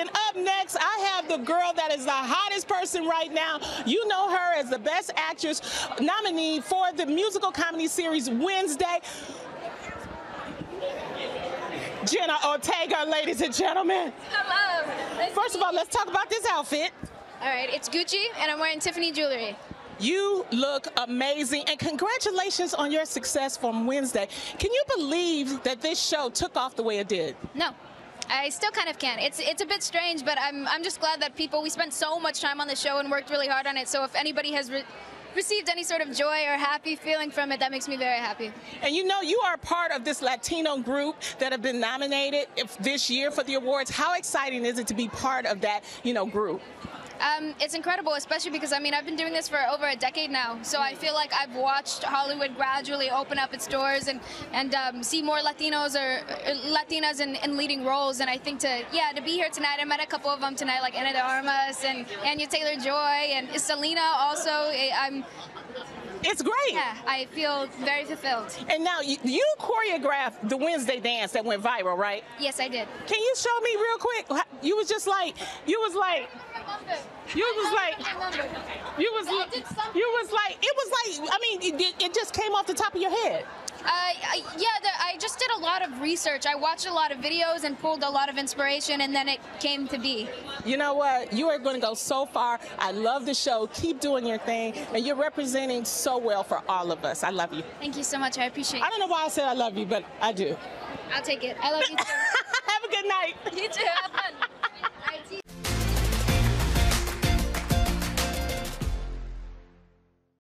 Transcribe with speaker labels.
Speaker 1: And up next, I have the girl that is the hottest person right now. You know her as the Best Actress nominee for the musical comedy series Wednesday. Jenna Ortega, ladies and gentlemen.
Speaker 2: Hello.
Speaker 1: First of all, let's talk about this outfit.
Speaker 2: All right, it's Gucci, and I'm wearing Tiffany jewelry.
Speaker 1: You look amazing, and congratulations on your success from Wednesday. Can you believe that this show took off the way it did?
Speaker 2: No. I still kind of can. It's it's a bit strange, but I'm I'm just glad that people we spent so much time on the show and worked really hard on it. So if anybody has re- received any sort of joy or happy feeling from it, that makes me very happy.
Speaker 1: And you know, you are part of this Latino group that have been nominated this year for the awards. How exciting is it to be part of that, you know, group?
Speaker 2: Um, it's incredible, especially because I mean I've been doing this for over a decade now, so I feel like I've watched Hollywood gradually open up its doors and and um, see more Latinos or or Latinas in, in leading roles. And I think to yeah to be here tonight, I met a couple of them tonight, like Ana de Armas and Anya Taylor Joy and Selena. Also, I'm
Speaker 1: It's great.
Speaker 2: yeah I feel very fulfilled.
Speaker 1: And now you, you choreographed the Wednesday dance that went viral, right?
Speaker 2: Yes, I did.
Speaker 1: Can you show me real quick? You was just like, you was like, you was like, you was,
Speaker 2: I did something.
Speaker 1: you was like, it was like, I mean, it, it just came off the top of your head.
Speaker 2: Uh, I, yeah, the, I just did a lot of research. I watched a lot of videos and pulled a lot of inspiration, and then it came to be.
Speaker 1: You know what? You are going to go so far. I love the show. Keep doing your thing, and you're representing so well for all of us. I love you.
Speaker 2: Thank you so much. I appreciate it.
Speaker 1: I don't know why I said I love you, but I do.
Speaker 2: I'll take it. I love you too.
Speaker 1: Have a good night.
Speaker 2: you too. Have fun.